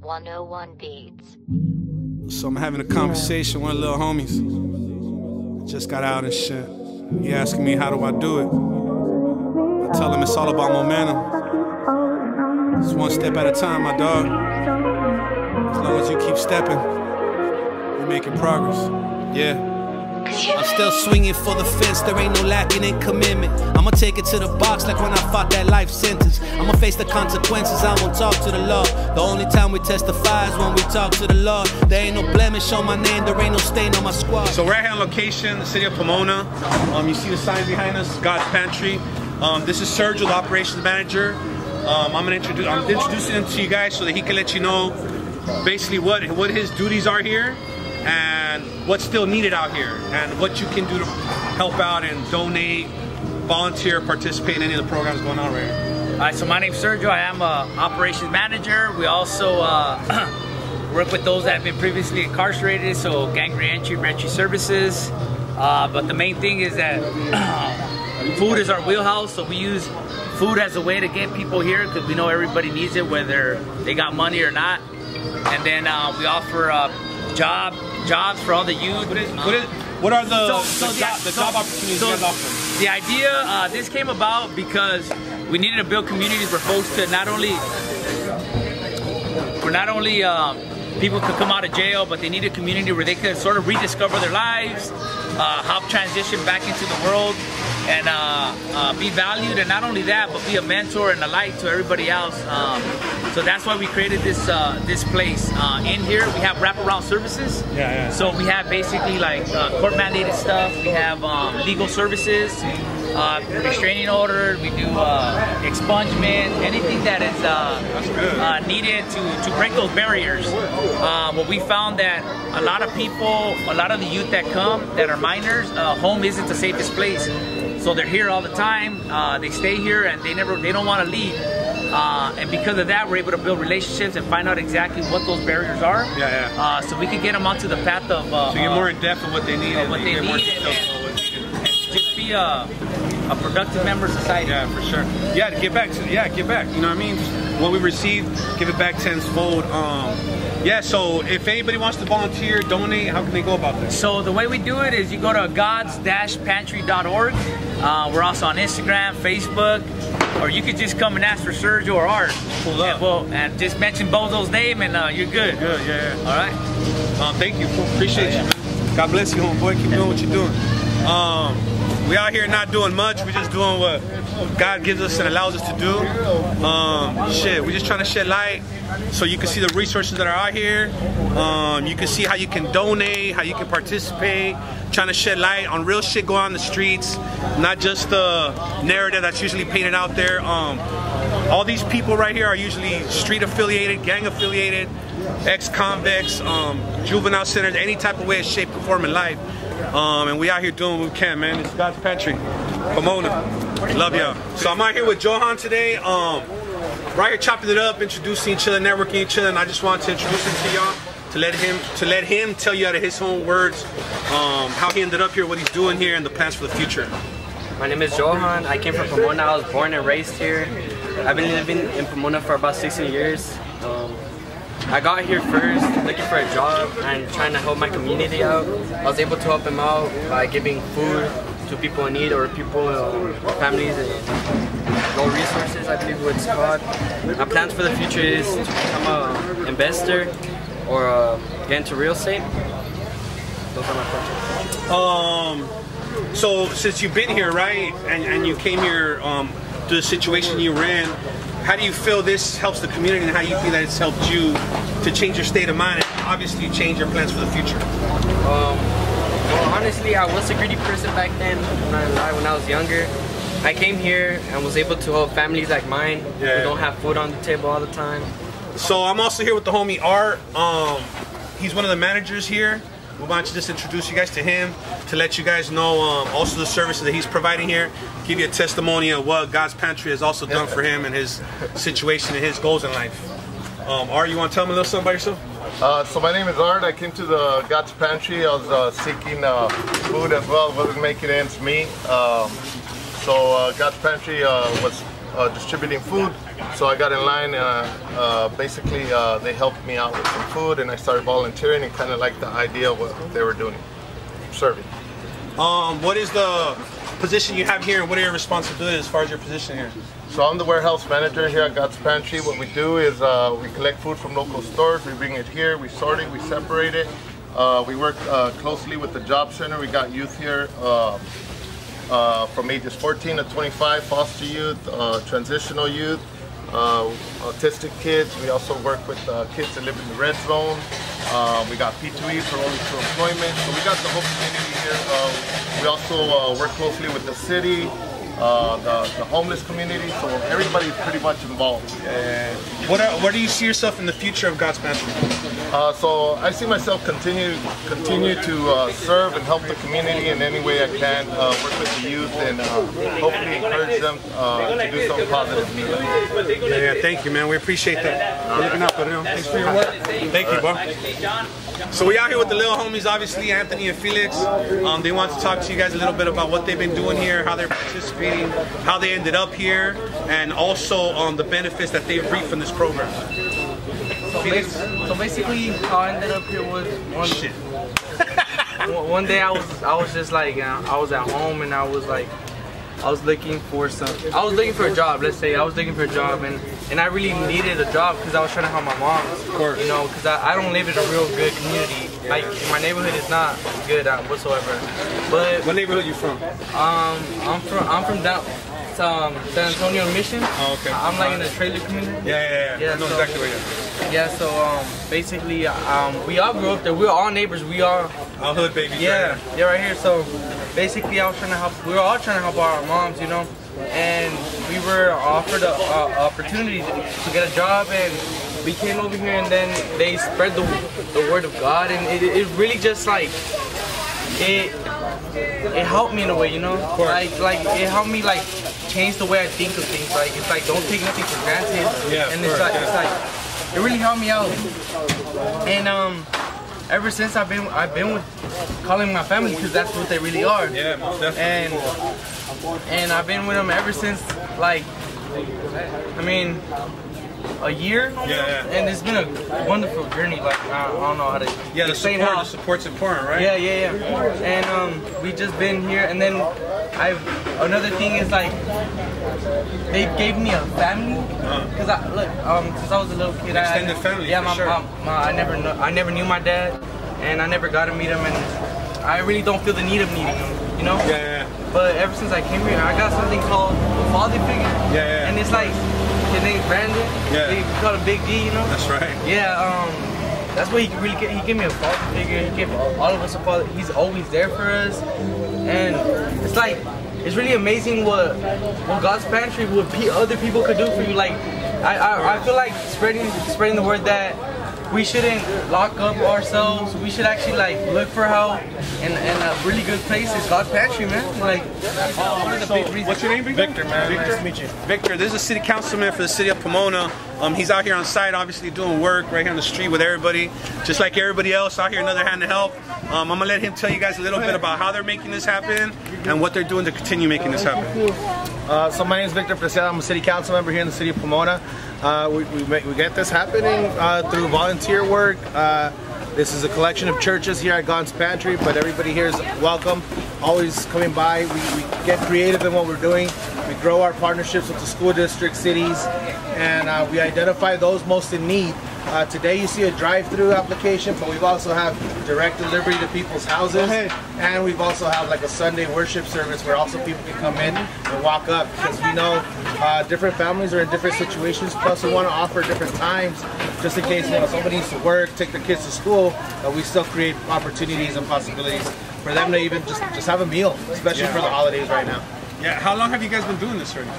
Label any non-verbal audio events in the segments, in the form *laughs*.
101 Beats. So I'm having a conversation with little homies. I just got out and shit. He asking me how do I do it. I tell him it's all about momentum. It's one step at a time, my dog. As long as you keep stepping, you're making progress. Yeah. I'm still swinging for the fence, there ain't no lacking in commitment. I'ma take it to the box like when I fought that life sentence. I'ma face the consequences, I won't talk to the law. The only time we testify is when we talk to the Lord. There ain't no blemish on my name, there ain't no stain on my squad. So we're here on location, the city of Pomona. Um, you see the sign behind us, God's Pantry. Um, this is Sergio, the operations manager. Um, I'm gonna introduce, I'm introducing him to you guys so that he can let you know basically what what his duties are here and what's still needed out here and what you can do to help out and donate, volunteer, participate in any of the programs going on right here. All right, so my name's Sergio. I am a operations manager. We also uh, *clears throat* work with those that have been previously incarcerated, so gang reentry, reentry services. Uh, but the main thing is that *clears throat* food is our wheelhouse, so we use food as a way to get people here because we know everybody needs it, whether they got money or not. And then uh, we offer uh, job jobs for all the youth. What, is, what, is, what are the, So- the, job, the so- job opportunities you guys offer? The idea, uh, this came about because we needed to build communities where folks could not only, where not only um, people could come out of jail, but they need a community where they could sort of rediscover their lives, uh, help transition back into the world, and uh, uh, be valued. And not only that, but be a mentor and a light to everybody else. Um, so that's why we created this uh, this place. Uh, in here, we have wraparound services. Yeah, yeah. So we have basically like uh, court mandated stuff. We have um, legal services, uh, restraining order. We do uh, expungement, anything that is uh, uh, needed to, to break those barriers. Uh, what we found that a lot of people, a lot of the youth that come that are minors, uh, home isn't the safest place. So they're here all the time. Uh, they stay here and they never, they don't want to leave. Uh, and because of that, we're able to build relationships and find out exactly what those barriers are. Yeah, yeah. Uh, so we can get them onto the path of uh, So you're uh, more in depth of what they need of and what they get more need and- they need. and just be a, a productive member of society. Yeah, for sure. Yeah, to give back. To, yeah, get back. You know what I mean? What we receive, give it back tenfold. Um, yeah. So if anybody wants to volunteer, donate, how can they go about this? So the way we do it is you go to gods-pantry.org. Uh, we're also on Instagram, Facebook, or you could just come and ask for Sergio or Art. Pull up. And, well, and just mention Bozo's name and uh, you're good. Good. Yeah. yeah. All right. Um, thank you. Appreciate you, man. God bless you, homeboy. Keep doing what you're doing. Um, we out here not doing much. We're just doing what God gives us and allows us to do. Um, shit, we're just trying to shed light so you can see the resources that are out here. Um, you can see how you can donate, how you can participate. Trying to shed light on real shit going on the streets, not just the narrative that's usually painted out there. Um, all these people right here are usually street affiliated, gang affiliated, ex-convicts, um, juvenile centers, any type of way, shape, or form in life. Um, and we out here doing what we can, man. It's God's Pantry, Pomona. Love y'all. So I'm out here with Johan today. Um, right here chopping it up, introducing each other, networking each other, and I just wanted to introduce him to y'all to let him to let him tell you out of his own words um, how he ended up here, what he's doing here, and the plans for the future. My name is Johan. I came from Pomona. I was born and raised here. I've been living in Pomona for about 16 years. Um, I got here first looking for a job and trying to help my community out. I was able to help them out by giving food to people in need or people, uh, families, and low resources, I believe what it's called. My plans for the future is to become an investor or uh, get into real estate. Those are my plans. Um, so since you've been here, right, and, and you came here um, to the situation you in, how do you feel this helps the community, and how you feel that it's helped you to change your state of mind, and obviously change your plans for the future? Um, well, honestly, I was a greedy person back then. I'm not gonna lie, when I was younger, I came here and was able to help families like mine Yeah. who don't have food on the table all the time. So I'm also here with the homie Art. Um, he's one of the managers here. We want to just introduce you guys to him to let you guys know um, also the services that he's providing here. Give you a testimony of what God's Pantry has also done for him and his situation and his goals in life. Um, Art, you want to tell me a little something about yourself? Uh, so my name is Art. I came to the God's Pantry. I was uh, seeking uh, food as well. wasn't making ends meet. Um, so uh, God's Pantry uh, was uh, distributing food. So I got in line. Uh, uh, basically, uh, they helped me out with some food, and I started volunteering and kind of liked the idea of what they were doing, serving. Um, what is the position you have here, and what are your responsibilities as far as your position here? So I'm the warehouse manager here at God's Pantry. What we do is uh, we collect food from local stores, we bring it here, we sort it, we separate it. Uh, we work uh, closely with the job center. We got youth here uh, from ages 14 to 25, foster youth, uh, transitional youth, uh, autistic kids. We also work with uh, kids that live in the red zone. Uh, we got P2E for only to employment. So we got the whole community here. Uh, we also work closely with the city, uh, the, the homeless community. So everybody's pretty much involved. And what are, where do you see yourself in the future of God's Pantry? Uh, so I see myself continue continue to uh, serve and help the community in any way I can. Uh, work with the youth and uh, hopefully encourage them uh, to do something positive. Yeah, yeah, thank you, man. We appreciate that. We're looking out for them. Thanks for your work. Thank you, bro. So we out here with the little homies, obviously Anthony and Felix. Um, they want to talk to you guys a little bit about what they've been doing here, how they're participating, how they ended up here, and also um, the benefits that they've reaped from this program. So, bas- so basically, how I ended up here was one Shit. one *laughs* one day I was I was just like uh, I was at home and I was like I was looking for some I was looking for a job. Let's say I was looking for a job and and I really needed a job because I was trying to help my mom. Of course. you know, because I, I don't live in a real good community. Like my neighborhood is not good uh, whatsoever. But What neighborhood you from? um, I'm from I'm from down um, San Antonio Mission. Oh, okay. I'm like in a trailer community. Yeah, yeah, yeah. Yeah, I know so- exactly where you're. Yeah, so um, basically, um, we all grew up there. We're all neighbors. We are, Our hood babies. yeah, right yeah, right here. So basically, I was trying to help. We were all trying to help our moms, you know, and we were offered a, a opportunity to get a job, and we came over here, and then they spread the the word of God, and it, it really just like it it helped me in a way, you know, like like it helped me like change the way I think of things. Like it's like don't take nothing for granted, Yeah, and it's like yeah. it's like it really helped me out. And um, ever since I've been I've been with calling my family because that's what they really are. Yeah, most definitely. And and I've been with them ever since like I mean a year. Yeah, yeah. And it's been a wonderful journey. Like I, I don't know how to Yeah, the support, how. the support's important, right? Yeah, yeah, yeah. And um, we just been here, and then I've another thing is like they gave me a family because I look um since I was a little kid. I-. Extended family, Yeah, my, sure. my, my I never know, I never knew my dad, and I never got to meet him, and I really don't feel the need of needing him. You know. Yeah, yeah. But ever since I came here, I got something called a father figure. Yeah, yeah. And it's like his name's Brandon. Yeah. We call him Big D. You know. That's right. Yeah, um, that's what he really get. He gave me a father figure. He gave all of us a father. He's always there for us, and it's like it's really amazing what what God's pantry, what other people could do for you. Like, I, I I feel like spreading spreading the word that we shouldn't lock up ourselves. We should actually like look for help, and and a really good place is God's pantry, man. Like, one of the big reasons. What's your name, Victor? man. Victor. Nice to meet you. Victor, this is a city councilman for the city of Pomona. Um, he's out here on site, obviously doing work right here on the street with everybody, just like everybody else out here. Another hand to help. Um, I'm gonna let him tell you guys a little bit about how they're making this happen and what they're doing to continue making this happen. Uh, so my name is Victor Preciado. I'm a city council member here in the city of Pomona. Uh, we, we, we get this happening uh, through volunteer work. Uh, this is a collection of churches here at God's Pantry, but everybody here is welcome. Always coming by. We, we get creative in what we're doing. We grow our partnerships with the school districts, cities, and uh, we identify those most in need. Uh, today you see a drive-through application, but we've also have direct delivery to people's houses, and we've also have like a Sunday worship service where also people can come in and walk up because we know uh, different families are in different situations. Plus, we want to offer different times just in case you know somebody needs to work, take their kids to school, but we still create opportunities and possibilities for them to even just just have a meal, especially for the holidays right now. Yeah, how long have you guys been doing this already?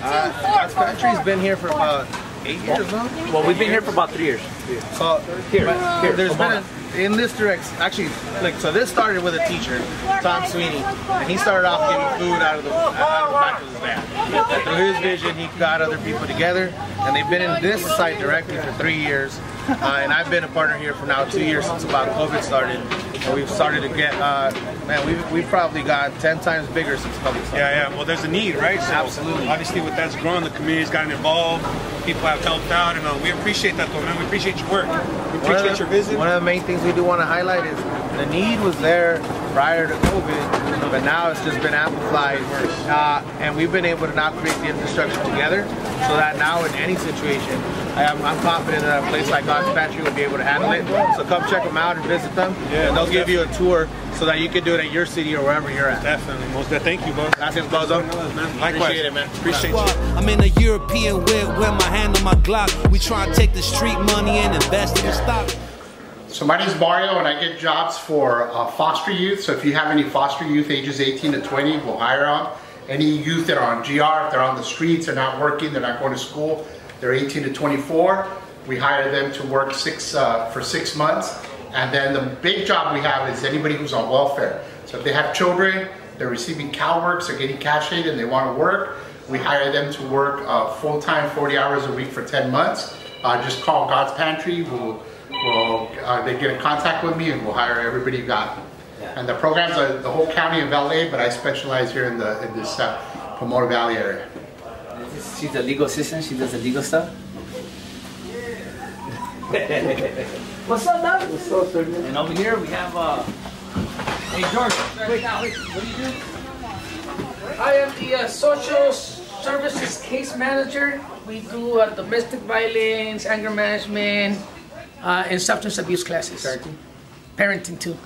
God's Pantry's been here for about eight years now. Well, we've been here for about three years. So Here, here, there's been a, in this direct actually like so this started with a teacher, Tom Sweeney, and he started off getting food out of the out of the back of his van. Through his vision, he got other people together, and they've been in this site directly for three years. uh, and I've been a partner here for now two years since about COVID started. And we've started to get, uh, man, we've, we've probably got 10 times bigger since COVID started. Yeah, yeah. Well, there's a need, right? So Absolutely. Obviously, with that's grown the community's gotten involved. People have helped out, and uh, we appreciate that, though, man. We appreciate your work. We One of appreciate the- your visit. One of the main things we do want to highlight is the need was there prior to COVID, but now it's just been amplified. Uh, and we've been able to now create the infrastructure together so that now in any situation, I am, I'm confident that a place like God's Pantry will be able to handle it. So come check them out and visit them. Yeah, and they'll most give you a tour so that you can do it at your city or wherever you're at. Definitely, most definitely. Thank you, bro. Gracias, Bozo. Man, likewise. Appreciate it, man. Appreciate you. I'm in a European whip with my hand on my Glock. We try and take the street money and invest in the stock. So my name is Mario and I get jobs for uh, foster youth. So if you have any foster youth ages 18 to 20, we'll hire on. Any youth that are on GR, if they're on the streets, they're not working, they're not going to school, they're 18 to 24, we hire them to work six uh, for six months. And then the big job we have is anybody who's on welfare. So if they have children, they're receiving CalWorks, they're getting cash aid and they want to work, we hire them to work uh, full-time 40 hours a week for 10 months. Uh, just call God's Pantry, we'll, we'll, uh, they get in contact with me and we'll hire everybody you got. And the programs are the whole county of LA, but I specialize here in the in this uh, Pomona Valley area. She's the legal assistant. She does the legal stuff. *laughs* What's up, Doc? What's up, sir? And over here we have, uh, hey, George. Wait, wait, what do you do? I am the uh, social services case manager. We do uh, domestic violence, anger management, uh, and substance abuse classes. Parenting. Parenting too.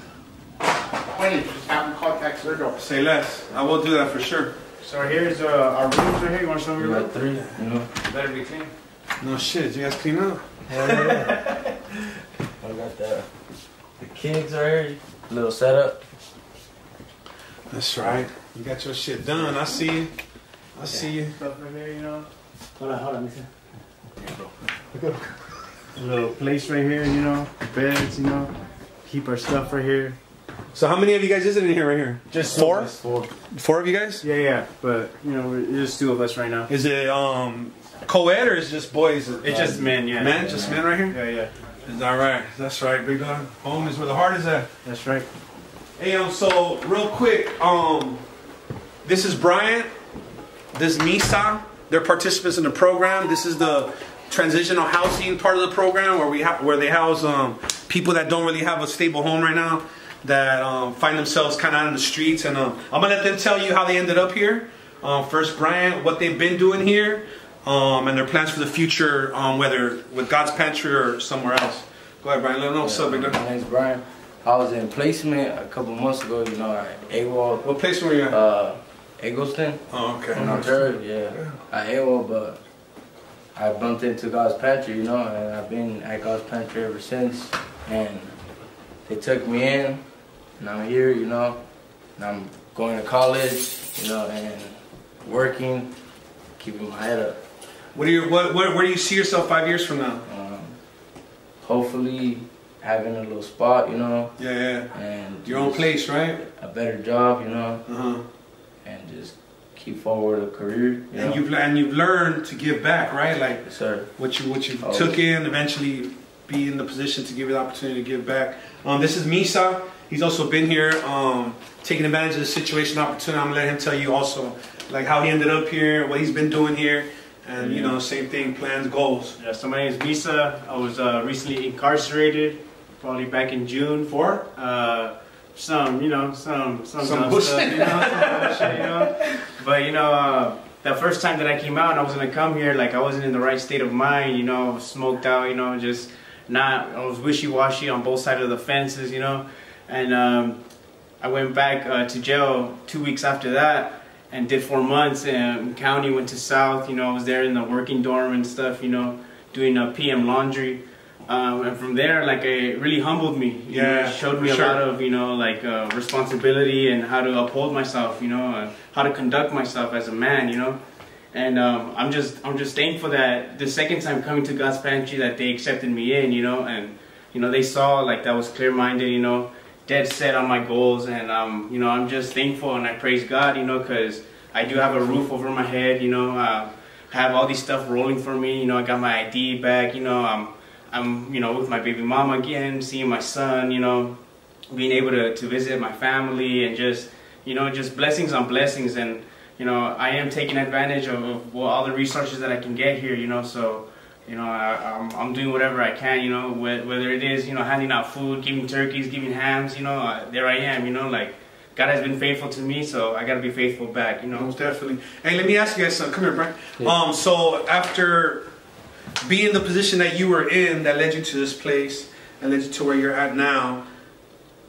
Wait, just have them contact Sergio. Say less. I will do that for sure. So here's uh, our rooms right here. You want to show me your room? three, you know. Better be clean. No shit. You guys clean up. Hell yeah. *laughs* I got the the kings right here. Little setup. That's right. You got your shit done. I see you. I see you. Stuff right here, you know. Hold on, hold on, listen. A little place right here, you know. Beds, you know. Keep our stuff right here. So how many of you guys is it in here right here? Just Four? Four. Four of you guys? Yeah, yeah. But you know, we're- it's just two of us right now. Is it um co-ed or is it just boys? It's just men, yeah. Men, just men right here. Yeah, yeah. Is that right? That's right, big dog. Home is where the heart is at. That's right. Hey, um, so real quick, um, this is Bryant. This is Misa. They're participants in the program. This is the transitional housing part of the program where we have where they house um, people that don't really have a stable home right now, that um, find themselves kind of out in the streets. And um, I'm gonna let them tell you how they ended up here. Um, first, Brian, what they've been doing here, um, and their plans for the future, um, whether with God's Pantry or somewhere else. Go ahead, Brian. Let them know what's up, big. My name's Brian. I was in placement a couple months ago, you know, at AWOL, What place were you at? uh, Eggleston Oh, okay. in Ontario, yeah. At AWOL, but I bumped into God's Pantry, you know, and I've been at God's Pantry ever since. And they took me in, and I'm here, you know, and I'm going to college, you know, and working, keeping my head up. What do you what, what where do you see yourself five years from now? Um, hopefully having a little spot, you know, Yeah, yeah. and Your own place, right? a better job, you know, Uh huh. and just keep forward a career, you know. And you've and you've learned to give back, right? Like Yes, sir. what you what you took in, eventually be in the position to give you the opportunity to give back. Um, this is Misa. He's also been here, um, taking advantage of the situation, opportunity. I'm gonna let him tell you also, like how he ended up here, what he's been doing here, and you know, same thing, plans, goals. Yeah, so my name is Misa. I was uh, recently incarcerated, probably back in June. For Uh, some, you know, some, some, Some bullshit. stuff, you know, some bullshit, you know. *laughs* But you know, uh, the first time that I came out, and I was gonna come here. Like I wasn't in the right state of mind, you know, smoked out, you know, just not. I was wishy-washy on both sides of the fences, you know, and um, I went back uh, to jail two weeks after that. And did four months in county, went to South, you know, I was there in the working dorm and stuff, you know, doing a PM laundry. Um, and from there, like, it really humbled me. You know, Yeah, it showed me a sure. lot of, you know, like, uh, responsibility and how to uphold myself, you know, uh, how to conduct myself as a man, you know. And um, I'm just, I'm just thankful that the second time coming to God's Pantry that they accepted me in, you know, and, you know, they saw, like, that was clear-minded, you know, dead set on my goals, and, um, you know, I'm just thankful and I praise God, you know, because I do have a roof over my head, you know, uh, have all these stuff rolling for me, you know, I got my ID back, you know, I'm I'm, you know, with my baby mama again, seeing my son, you know, being able to, to visit my family and just, you know, just blessings on blessings. And, you know, I am taking advantage of, of all the resources that I can get here, you know, so, you know, I, I'm, I'm doing whatever I can, you know, whether it is, you know, handing out food, giving turkeys, giving hams, you know, uh, there I am, you know, like, God has been faithful to me, so I gotta be faithful back, you know. Most definitely. Hey, let me ask you guys something. Come here, Brian. Yeah. Um, so after being the position that you were in that led you to this place and led you to where you're at now,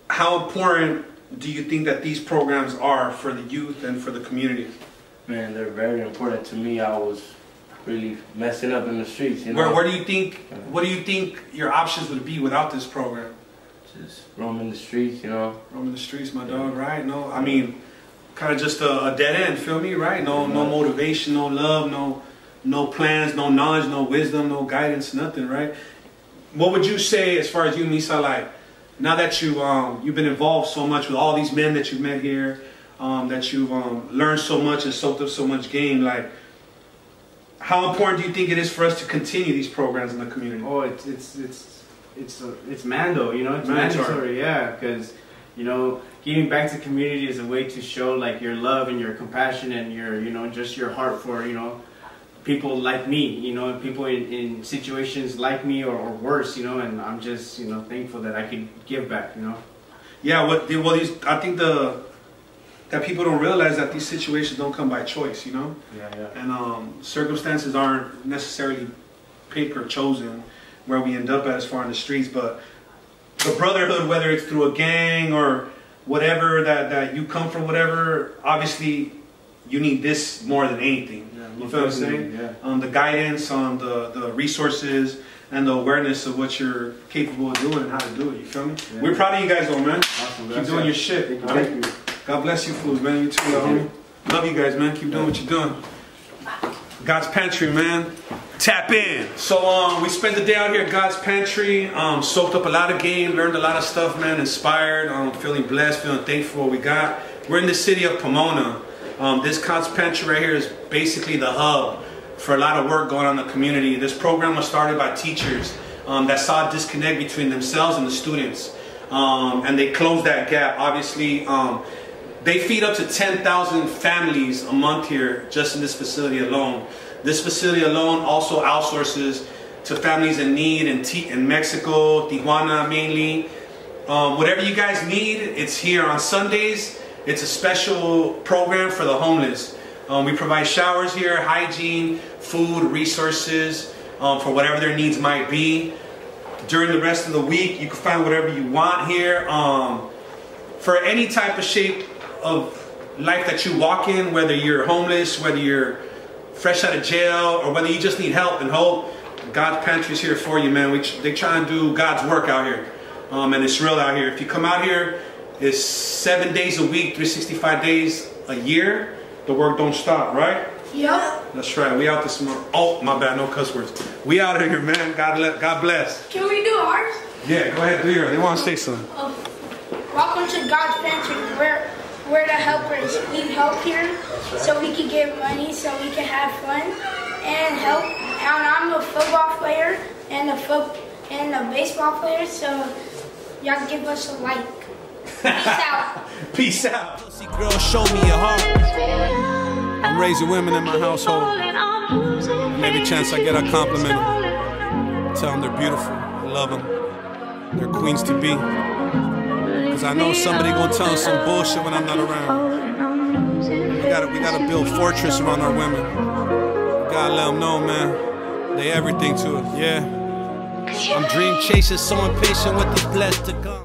how important do you think that these programs are for the youth and for the community? Man, they're very important to me. I was really messing up in the streets. You know? Where, where do you think? What do you think your options would be without this program? just roaming the streets, you know. Roaming the streets, my dog, right? No, I mean, kind of just a, a, dead end, feel me, right? No, no motivation, no love, no, no plans, no knowledge, no wisdom, no guidance, nothing, right? What would you say as far as you, Misa, like, now that you, um, you've been involved so much with all these men that you've met here, um, that you've um, learned so much and soaked up so much game, like, how important do you think it is for us to continue these programs in the community? Oh, it's, it's, it's it's it's Mando, you know, it's mandatory, mandatory yeah, because you know, giving back to the community is a way to show like your love and your compassion and your you know just your heart for you know people like me, you know, people in, in situations like me or, or worse, you know, and I'm just you know thankful that I could give back, you know. Yeah, what well these I think the that people don't realize that these situations don't come by choice, you know. Yeah, yeah. And um, circumstances aren't necessarily picked or chosen where we end up at as far in the streets. But the brotherhood, whether it's through a gang or whatever that, that you come from, whatever, obviously you need this more than anything. Yeah, you feel what I'm saying? Yeah. Um, the guidance, um, the, the resources, and the awareness of what you're capable of doing and how to do it. You feel me? Yeah. We're proud of you guys, though, man. Awesome. Keep doing your shit. Thank you. God bless you, fools, man. You too, homie. Love you guys, man. Keep doing what you're doing. God's Pantry, man. Tap in. So um, we spent the day out here at God's Pantry. Um, soaked up a lot of game, learned a lot of stuff, man. Inspired, um, feeling blessed, feeling thankful for what we got. We're in the city of Pomona. Um, this God's Pantry right here is basically the hub for a lot of work going on in the community. This program was started by teachers um, that saw a disconnect between themselves and the students. Um, and they closed that gap. Obviously, they feed up to 10,000 families a month here just in this facility alone. This facility alone also outsources to families in need in, T in Mexico, Tijuana mainly. Um, whatever you guys need, it's here on Sundays. It's a special program for the homeless. Um, we provide showers here, hygiene, food, resources um, for whatever their needs might be. During the rest of the week, you can find whatever you want here. Um, for any type of shape of life that you walk in, whether you're homeless, whether you're fresh out of jail, or whether you just need help and hope, God's Pantry is here for you, man. We, they try and do God's work out here. Um, and it's real out here. If you come out here, it's seven days a week, 365 days a year. The work don't stop, right? Yep. That's right. We out this morning. Oh, my bad. No cuss words. We out here, man. God, let, God bless. Can we do ours? Yeah, go ahead. Do yours. They want to say something. Uh, welcome to God's Pantry. Where where the helpers need help here so we can get money so we can have fun and help. And I'm a football player and a foot and a baseball player, so y'all give us a like. Peace out. *laughs* Peace out. Girl, show me your heart. I'm raising women in my household. Every chance I get, I compliment. Tell them they're beautiful. I love them. They're queens to be. Cause I know somebody gonna tell us some bullshit when I'm not around. We gotta, we gotta build fortress around our women. We gotta let them know, man. They everything to us, yeah. I'm dream chasing, so impatient with the blessed to come.